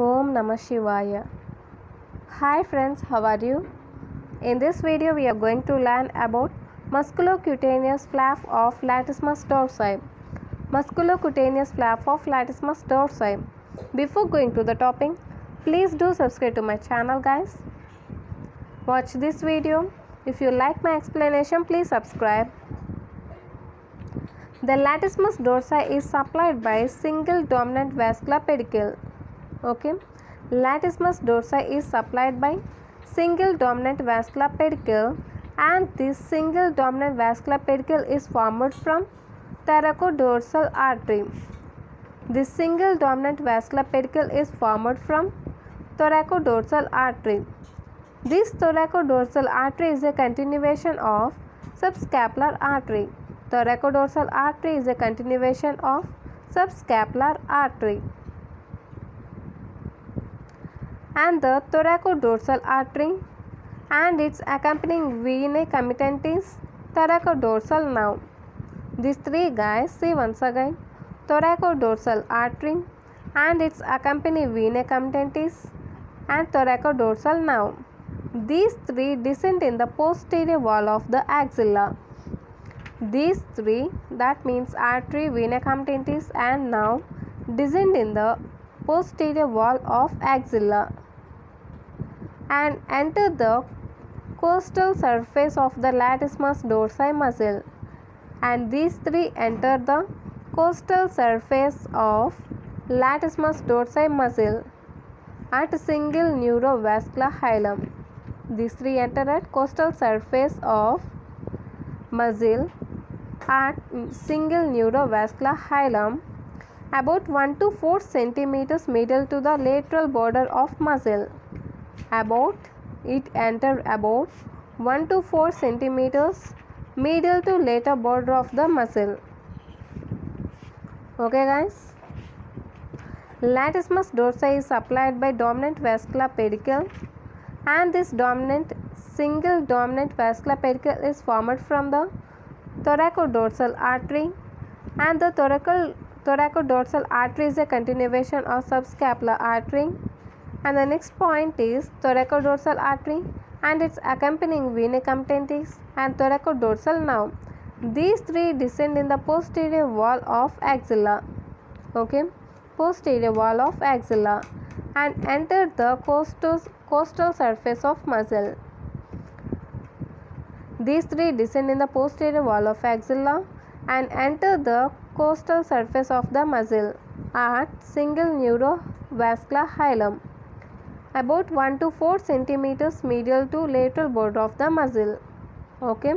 Om Namah Shivaya. Hi friends, how are you? In this video, we are going to learn about musculocutaneous flap of latissimus dorsi. Musculocutaneous flap of latissimus dorsi. Before going to the topic, please do subscribe to my channel, guys. Watch this video. If you like my explanation, please subscribe. The latissimus dorsi is supplied by a single dominant vascular pedicule. Okay, latissimus dorsi is supplied by single dominant vascular pedicle and this single dominant vascular pedicle is formed from thoracodorsal artery. This single dominant vascular pedicle is formed from thoracodorsal artery. This thoracodorsal artery is a continuation of subscapular artery. Thoracodorsal artery is a continuation of subscapular artery. And the thoracodorsal artery and its accompanying venae comitantes thoracodorsal nerve. These three guys see once again thoracodorsal artery and its accompanying venae comitantes and thoracodorsal nerve. These three descend in the posterior wall of the axilla. These three, that means artery, vena comitantes and nerve, descend in the posterior wall of axilla and enter the costal surface of the latissimus dorsi muscle. And these three enter the costal surface of latissimus dorsi muscle at single neurovascular hilum. These three enter at costal surface of muscle at single neurovascular hilum about 1 to 4 centimeters medial to the lateral border of muscle. About it enter about 1 to 4 centimeters medial to lateral border of the muscle. Okay guys. Latissimus dorsi is supplied by dominant vascular pedicle and this dominant single dominant vascular pedicle is formed from the thoracodorsal artery and the thoracal thoracodorsal artery is a continuation of subscapular artery and the next point is thoracodorsal artery and its accompanying vena comitantes and thoracodorsal nerve. These three descend in the posterior wall of axilla. Okay, posterior wall of axilla and enter the costal, costal surface of muscle. These three descend in the posterior wall of axilla and enter the costal surface of the muscle at single neurovascular hilum about 1 to 4 centimeters medial to lateral border of the muscle okay?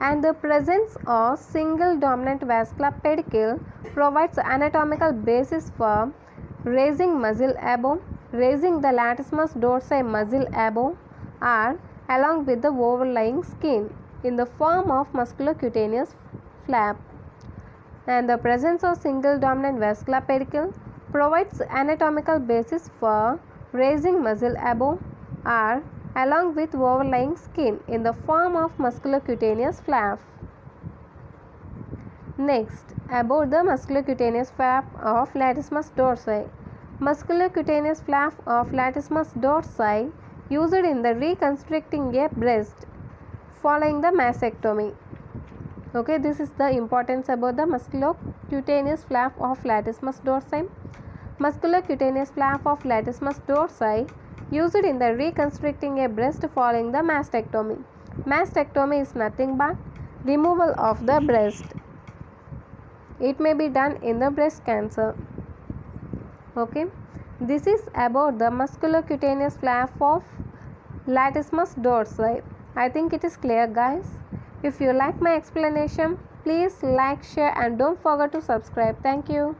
And the presence of single dominant vascular pedicle provides anatomical basis for raising muscle above raising the latissimus dorsi muscle above or along with the overlying skin in the form of musculocutaneous flap and the presence of single dominant vascular pedicle provides anatomical basis for raising muscle above or along with overlying skin in the form of musculocutaneous flap. Next, about the musculocutaneous flap of latissimus dorsi. Musculocutaneous flap of latissimus dorsi used in the reconstructing a breast following the mastectomy. Okay, this is the importance about the musculocutaneous flap of latissimus dorsi. Musculocutaneous flap of latissimus dorsi used in the reconstructing a breast following the mastectomy. Mastectomy is nothing but removal of the breast. It may be done in the breast cancer. Okay, this is about the musculocutaneous flap of latissimus dorsi. I think it is clear, guys. If you like my explanation, please like, share, and don't forget to subscribe. Thank you.